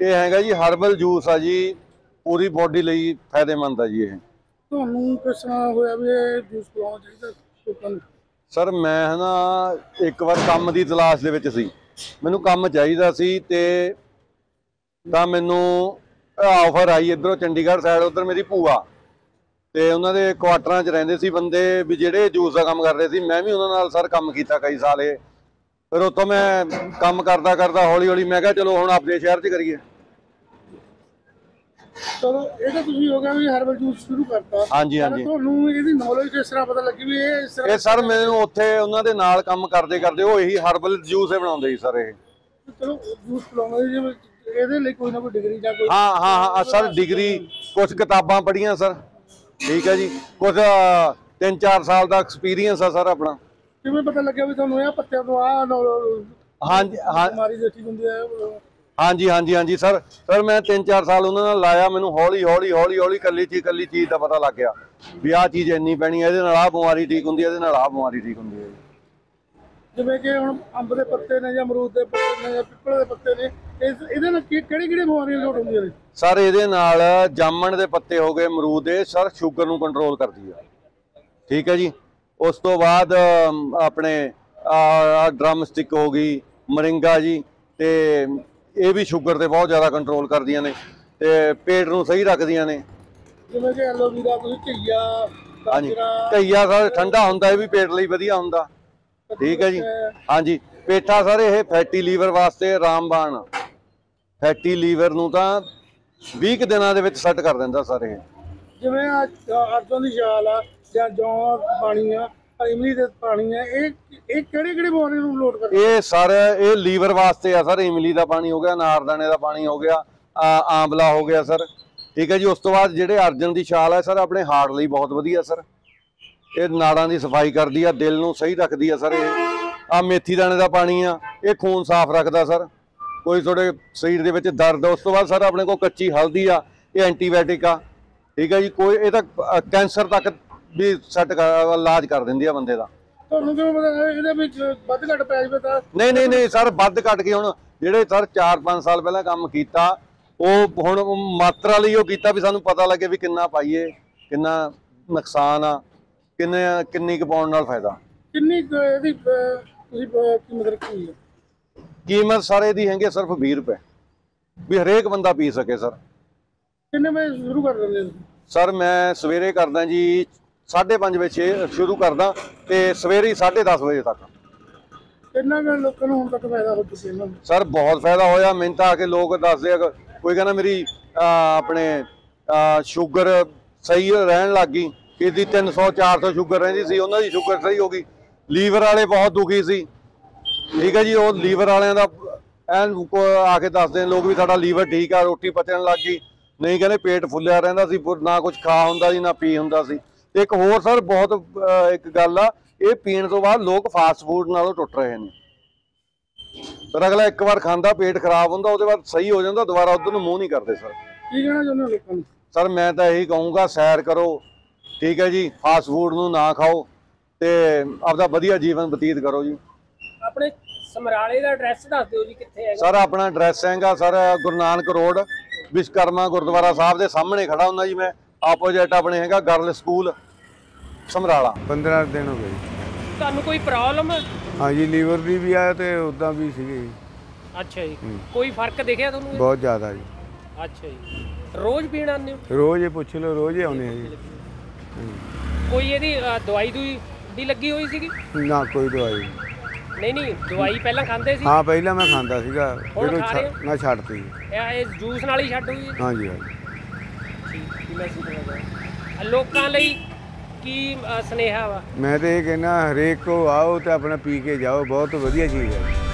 ਇਹ ਹੈਗਾ ਜੀ ਹਰਬਲ ਜੂਸ ਆ ਜੀ ਪੂਰੀ ਬਾਡੀ ਲਈ ਫਾਇਦੇਮੰਦ ਆ ਜੀ ਇਹ। ਤੁਹਾਨੂੰ ਕਿਸ ਤਰ੍ਹਾਂ ਹੋਇਆ ਵੀ ਇਹ ਜੂਸ ਪਿਲਾਉਣਾ ਚਾਹੀਦਾ ਲੋਕਾਂ ਨੂੰ? ਸਰ ਮੈਂ ਨਾ ਇੱਕ ਵਾਰ ਕੰਮ ਦੀ ਤਲਾਸ਼ ਦੇ ਵਿੱਚ ਸੀ। ਮੈਨੂੰ ਕੰਮ ਚਾਹੀਦਾ ਸੀ ਤੇ ਤਾਂ ਮੈਨੂੰ ਆਫਰ ਆਈ ਇਧਰੋਂ ਚੰਡੀਗੜ੍ਹ ਸਾਈਡ ਉਧਰ ਮੇਰੀ ਭੂਆ। ਤੇ ਉਹਨਾਂ ਦੇ ਕੁਆਟਰਾਂ 'ਚ ਰਹਿੰਦੇ ਸੀ ਬੰਦੇ ਵੀ ਜਿਹੜੇ ਜੂਸ ਦਾ ਕੰਮ ਕਰਦੇ ਸੀ ਮੈਂ ਵੀ ਉਹਨਾਂ ਨਾਲ ਸਰ ਕੰਮ ਕੀਤਾ ਕਈ ਸਾਲ ਇਹ। ਫਿਰ ਉੱਥੋਂ ਮੈਂ ਕੰਮ ਕਰਦਾ ਕਰਦਾ ਹੌਲੀ ਹੌਲੀ ਮੈਂ ਕਿਹਾ ਚਲੋ ਹੁਣ ਆਪਣੇ ਸ਼ਹਿਰ 'ਚ ਕਰੀਏ। ਚਲੋ ਇਹ ਤਾਂ ਤੁਸੀਂ ਹੋ ਗਿਆ ਵੀ ਹਰਬਲ ਜੂਸ ਸ਼ੁਰੂ ਕਰਤਾ। ਹਾਂਜੀ ਹਾਂਜੀ। ਤੁਹਾਨੂੰ ਇਹਦੀ ਨੌਲੇਜ ਕਿਸ ਤਰ੍ਹਾਂ ਪਤਾ ਲੱਗੀ ਵੀ ਇਹ ਇਸ ਤਰ੍ਹਾਂ ਇਹ ਸਰ ਮੈਨੂੰ ਉੱਥੇ ਉਹਨਾਂ ਦੇ ਨਾਲ ਕੰਮ ਕਰਦੇ ਕਰਦੇ ਉਹ ਇਹੀ ਹਰਬਲ ਜੂਸ ਹੀ ਬਣਾਉਂਦੇ ਸੀ ਸਰ ਇਹ। ਚਲੋ ਜੂਸ ਜੀ ਜਿਵੇਂ ਇਹਦੇ ਲਈ ਕੋਈ ਨਾ ਕੋਈ ਡਿਗਰੀ ਜਾਂ ਕੋਈ ਹਾਂ ਹਾਂ ਹਾਂ ਸਰ ਡਿਗਰੀ ਕੁਝ ਕਿਤਾਬਾਂ ਪੜ੍ਹੀਆਂ ਸਰ। ਠੀਕ ਹੈ ਜੀ ਕੁਝ 3-4 ਸਾਲ ਦਾ ਐਕਸਪੀਰੀਅੰਸ ਆ ਸਰ ਆਪਣਾ। ਕਿਵੇਂ ਪਤਾ ਲੱਗਿਆ ਵੀ ਤੁਹਾਨੂੰ ਇਹ ਪੱਤਿਆਂ ਤੋਂ ਆ ਹਾਂਜੀ ਹਾਂ ਬਿਮਾਰੀ ਦੇ ਠੀਕ ਹੁੰਦੀ ਹੈ ਹਾਂਜੀ ਹਾਂਜੀ ਹਾਂਜੀ ਸਰ। ਸਰ ਮੈਂ 3-4 ਸਾਲ ਉਹਨਾਂ ਨਾਲ ਲਾਇਆ ਮੈਨੂੰ ਹੌਲੀ ਹੌਲੀ ਹੌਲੀ ਹੌਲੀ ਕੱਲੀ ਚੀਜ਼ ਕੱਲੀ ਚੀਜ਼ ਦਾ ਪਤਾ ਲੱਗ ਗਿਆ ਵੀ ਆਹ ਚੀਜ਼ ਇੰਨੀ ਪੈਣੀ ਹੈ ਇਹਦੇ ਨਾਲ ਆਹ ਬਿਮਾਰੀ ਠੀਕ ਹੁੰਦੀ ਹੈ ਇਹਦੇ ਨਾਲ ਆਹ ਬਿਮਾਰੀ ਠੀਕ ਹੁੰਦੀ ਹੈ। ਜਿਵੇਂ ਕਿ ਹੁਣ ਅੰਬ ਦੇ ਪੱਤੇ ਨੇ ਜਾਂ ਅਮਰੂਦ ਦੇ ਪੱਤੇ ਨੇ ਜਾਂ ਪਿੱਪਲ ਦੇ ਪੱਤੇ ਨੇ ਇਸ ਇਹਦੇ ਨਾਲ ਕੀ ਕਿਹੜੀ ਕਿਹੜੀ ਬਿਮਾਰੀਆਂ ਲੋਟ ਹੁੰਦੀਆਂ ਨੇ? ਸਰ ਇਹਦੇ ਨਾਲ ਜਾਮਣ ਦੇ ਪੱਤੇ ਹੋ ਗਏ ਅਮਰੂਦ ਦੇ ਸਰ ਸ਼ੂਗਰ ਨੂੰ ਕੰਟਰੋਲ ਕਰਦੀ ਆ। ਠੀਕ ਹੈ ਜੀ? ਉਸ ਤੋਂ ਬਾਅਦ ਆਪਣੇ ਡਰਮ ਸਟਿਕ ਹੋ ਗਈ ਮਰਿੰਗਾ ਜੀ ਤੇ ਇਹ ਵੀ ਸ਼ੂਗਰ ਤੇ ਬਹੁਤ ਜ਼ਿਆਦਾ ਕੰਟਰੋਲ ਕਰਦੀਆਂ ਨੇ ਤੇ ਪੇਟ ਨੂੰ ਸਹੀ ਰੱਖਦੀਆਂ ਨੇ। ਜਿਵੇਂ ਕਿ ਐਲੋਵੀਰਾ ਤੁਸੀਂ ਘਈਆ ਹਾਂਜੀ ਕਈਆ ਸਰ ਠੰਡਾ ਹੁੰਦਾ ਇਹ ਵੀ ਪੇਟ ਲਈ ਵਧੀਆ ਹੁੰਦਾ। ਠੀਕ ਹੈ ਜੀ। ਹਾਂਜੀ ਪੇਠਾ ਸਰ ਇਹ ਫੈਟੀ ਲੀਵਰ ਵਾਸਤੇ ਰਾਮਬਾਣ। ਫੈਟੀ ਲੀਵਰ ਨੂੰ ਤਾਂ 20 ਕੁ ਦਿਨਾਂ ਦੇ ਵਿੱਚ ਸੈੱਟ ਕਰ ਦਿੰਦਾ ਸਰ ਇਹ। ਜਿਵੇਂ ਅਰਜਨ ਦੀ ਛਾਲ ਆ ਜਾਂ ਜੌਂ ਪਾਣੀ ਆ ਇਮਲੀ ਦੇ ਪਾਣੀ ਆ ਇਹ ਇਹ ਕਿਹੜੀ ਕਿਹੜੀ ਬਿਮਾਰੀ ਨੂੰ ਲੋਟ ਕਰਦੇ ਇਹ ਸਰ, ਇਹ ਲੀਵਰ ਵਾਸਤੇ ਆ ਸਰ, ਇਮਲੀ ਦਾ ਪਾਣੀ ਹੋ ਗਿਆ ਨਾਰਦਾਣੇ ਦਾ ਪਾਣੀ ਹੋ ਗਿਆ, ਆ- ਆਂਵਲਾ ਹੋ ਗਿਆ ਸਰ। ਠੀਕ ਹੈ ਜੀ, ਉਸ ਤੋਂ ਬਾਅਦ ਜਿਹੜੇ ਅਰਜਨ ਦੀ ਛਾਲ ਹੈ ਸਰ, ਆਪਣੇ ਹਾਰਟ ਲਈ ਬਹੁਤ ਵਧੀਆ ਸਰ। ਇਹ ਨਾੜਾਂ ਦੀ ਸਫ਼ਾਈ ਕਰਦੀ ਆ, ਦਿਲ ਨੂੰ ਸਹੀ ਰੱਖਦੀ ਆ ਸਰ ਇਹ। ਆ ਮੇਥੀ ਦਾਣੇ ਦਾ ਪਾਣੀ ਆ, ਇਹ ਖੂਨ ਸਾਫ਼ ਰੱਖਦਾ ਸਰ। ਕੋਈ ਤੁਹਾਡੇ ਸਰੀਰ ਦੇ ਵਿੱਚ ਦਰਦ ਉਸ ਤੋਂ ਬਾਅਦ ਸਰ, ਆਪਣੇ ਕੋਲ ਕੱਚੀ ਹਲਦੀ ਆ, ਇਹ ਐਂਟੀਬਾਇਓਟਿਕ ਆ। ਠੀਕ ਹੈ ਜੀ, ਕੋਈ, ਇਹ ਤਾਂ ਕੈਂਸਰ ਤੱਕ ਵੀ ਸੈੱਟ ਇਲਾਜ ਕਰ ਦਿੰਦੀ ਆ ਬੰਦੇ ਦਾ। ਤੁਹਾਨੂੰ ਕਿਵੇਂ ਪਤਾ ਇਹਦੇ ਵਿੱਚ ਵੱਧ ਘੱਟ ਪੈ ਜਾਵੇ ਤਾਂ। ਨਹੀਂ ਨਹੀਂ ਨਹੀਂ ਸਰ ਵੱਧ ਘਟ ਕੇ ਹੁਣ ਜਿਹੜੇ ਸਰ 4-5 ਸਾਲ ਪਹਿਲਾਂ ਕੰਮ ਕੀਤਾ ਉਹ ਹੁਣ ਮਾਤਰਾ ਲਈ ਉਹ ਕੀਤਾ ਵੀ ਸਾਨੂੰ ਪਤਾ ਲੱਗੇ ਵੀ ਕਿੰਨਾ ਪਾਈਏ ਕਿੰਨਾ ਨੁਕਸਾਨ ਆ ਕਿੰਨੇ ਕਿੰਨੀ ਕੁ ਪਾਉਣ ਨਾਲ ਫਾਇਦਾ। ਕਿੰਨੀ ਕੁ ਇਹਦੀ ਤੁਸੀਂ ਕੀਮਤ ਰੱਖੀ ਹੈ? ਕੀਮਤ ਸਰ ਇਹਦੀ ਹੈਗੀ ਸਿਰਫ 20 ਰੁਪਏ। ਵੀ ਹਰੇਕ ਬੰਦਾ ਪੀ ਸਕੇ ਸਰ। ਕਿੰਨੇ ਵਜੇ ਸ਼ੁਰੂ ਕਰ ਦਿੰਦੇ ਸਰ ਮੈਂ ਸਵੇਰੇ ਕਰਦਾ ਜੀ 5:30 ਵਜੇ ਛੇ- ਸ਼ੁਰੂ ਕਰਦਾ ਤੇ ਸਵੇਰੇ 10:30 ਵਜੇ ਤੱਕ। ਕਿੰਨਾ ਕੁ ਲੋਕਾਂ ਨੂੰ ਹੁਣ ਤੱਕ ਫਾਇਦਾ ਹੋ ਚੁੱਕਿਆ ਇਹਨਾਂ ਨੂੰ? ਸਰ ਬਹੁਤ ਫਾਇਦਾ ਹੋਇਆ। ਮੈਨੂੰ ਤਾਂ ਆ ਕੇ ਲੋਕ ਦੱਸਦੇ ਆ ਕਿ ਕੋਈ ਕਹਿੰਦਾ ਮੇਰੀ ਅਹ, ਆਪਣੇ ਸ਼ੂਗਰ ਸਹੀ ਰਹਿਣ ਲੱਗ ਗਈ। ਕਿਦੀ 300 400 ਸ਼ੂਗਰ ਰਹਿੰਦੀ ਸੀ। ਉਹਨਾਂ ਦੀ ਸ਼ੂਗਰ ਸਹੀ ਹੋ ਗਈ। ਲੀਵਰ ਵਾਲੇ ਬਹੁਤ ਦੁਖੀ ਸੀ। ਠੀਕ ਹੈ ਜੀ ਉਹ ਲੀਵਰ ਵਾਲਿਆਂ ਦਾ ਐਨ ਕੋ- ਆ ਕੇ ਦੱਸਦੇ ਨੇ ਲੋਕ ਵੀ ਸਾਡਾ ਲੀਵਰ ਠੀਕ ਆ ਰੋਟੀ ਪਚਣ ਲੱਗ ਗਈ। ਨਹੀਂ ਕਹਿੰਦੇ ਪੇਟ ਫੁੱਲਿਆ ਰਹਿੰਦਾ ਸੀ ਪੁਰ- ਨਾ ਕੁਝ ਖਾ ਹੁੰਦਾ ਸੀ ਨਾ ਪੀ ਹੁੰਦਾ ਸੀ। ਤੇ ਇੱਕ ਹੋਰ ਸਰ ਬਹੁਤ ਇੱਕ ਗੱਲ ਆ ਇਹ ਪੀਣ ਤੋਂ ਬਾਅਦ ਲੋਕ ਫਾਸਟ ਫੂਡ ਨਾਲੋਂ ਟੁੱਟ ਰਹੇ ਨੇ। ਪਰ ਅਗਲਾ ਇੱਕ ਵਾਰ ਖਾਂਦਾ ਪੇਟ ਖਰਾਬ ਹੁੰਦਾ ਉਹਦੇ ਬਾਅਦ ਸਹੀ ਹੋ ਜਾਂਦਾ ਦੁਬਾਰਾ ਉਧਰ ਨੂੰ ਮੂੰਹ ਨਹੀਂ ਕਰਦੇ ਸਰ। ਕੀ ਕਹਿਣਾ ਚਾਹੁੰਦੇ ਹੋ ਲੋਕਾਂ ਨੂੰ? ਸਰ ਮੈਂ ਤਾਂ ਇਹੀ ਕਹੂੰਗਾ ਸੈਰ ਕਰੋ ਠੀਕ ਹੈ ਜੀ ਫਾਸਟ ਫੂਡ ਨੂੰ ਨਾ ਖਾਓ ਤੇ ਆਪਦਾ ਵਧੀਆ ਜੀਵਨ ਬਤੀਤ ਕਰੋ ਜੀ। ਆਪਣੇ ਸਮਰਾਲੇ ਦਾ ਐਡਰੈਸ ਦੱਸ ਦਿਓ ਜੀ ਕਿੱਥੇ ਹੈਗਾ। ਸਰ ਆਪਣਾ ਐਡਰੈਸ ਹੈਗਾ ਸਰ ਗੁਰੂ ਨਾਨਕ ਰੋਡ ਵਿਸ਼ਕਰਮਾ ਗੁਰਦੁਆਰਾ ਸਾਹਿਬ ਦੇ ਸਾਹਮਣੇ ਖੜਾ ਹੁੰਦਾ ਜੀ ਮੈਂ। ਆਪੋਜੀਟ ਆਪਣੇ ਹੈਗਾ ਗਰਲ ਸਕੂਲ ਸਮਰਾਲਾ। 15 ਦਿਨ ਹੋ ਗਏ। ਤੁਹਾਨੂੰ ਕੋਈ ਪ੍ਰੋਬਲਮ ਹਾਂਜੀ ਲੀਵਰ ਦੀ ਵੀ ਆ ਤੇ ਉਦਾਂ ਵੀ ਸੀਗੇ। ਅੱਛਾ ਜੀ। ਕੋਈ ਫ਼ਰਕ ਦਿਖਿਆ ਤੁਹਾਨੂੰ ਇਹ? ਬਹੁਤ ਜ਼ਿਆਦਾ ਜੀ। ਅੱਛਾ ਜੀ। ਰੋਜ਼ ਪੀਣ ਆਉਂਦੇ ਹੋ? ਰੋਜ਼ ਹੀ ਪੁੱਛ ਲਓ ਰੋਜ਼ ਹੀ ਆਉਂਦੇ ਆ ਜੀ। ਕੋਈ ਇਹਦੀ ਦਵਾਈ ਦੂਈ ਦੀ ਲੱਗੀ ਹੋਈ ਸੀਗੀ? ਨਾ ਕੋਈ ਦਵਾਈ ਨਹੀਂ। ਨਹੀਂ ਦਵਾਈ ਪਹਿਲਾਂ ਖਾਂਦੇ ਸੀ? ਹਾਂ ਪਹਿਲਾਂ ਮੈਂ ਖਾਂਦਾ ਸੀਗਾ ਫਿਰ? ਮੈਂ ਛੱਡਤੀ। ਇਹ ਇਹ ਜੂਸ ਨਾਲ ਹੀ ਛੱਡ ਹੋਈ ਹੈ? ਹਾਂਜੀ ਹਾਂਜੀ। ਠੀਕ। ਮੈਂ ਸਮਝ ਲੋਕਾਂ ਲਈ ਕੀ ਅ, ਸੁਨੇਹਾ ਵਾ? ਮੈਂ ਤੇ ਇਹ ਕਹਿੰਦਾ ਹਰੇਕ ਕੋ ਆਓ ਤੇ ਆਪਣਾ ਪੀ ਕੇ ਜਾਓ ਬਹੁਤ ਵਧੀਆ ਚੀਜ਼ ਹੈ।